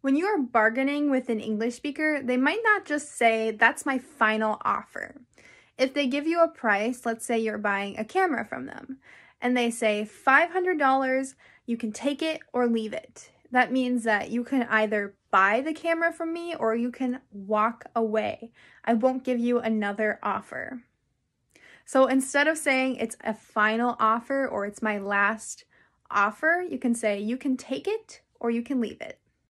When you are bargaining with an English speaker, they might not just say, that's my final offer. If they give you a price, let's say you're buying a camera from them, and they say $500, you can take it or leave it. That means that you can either buy the camera from me or you can walk away. I won't give you another offer. So instead of saying it's a final offer or it's my last offer, you can say you can take it or you can leave it.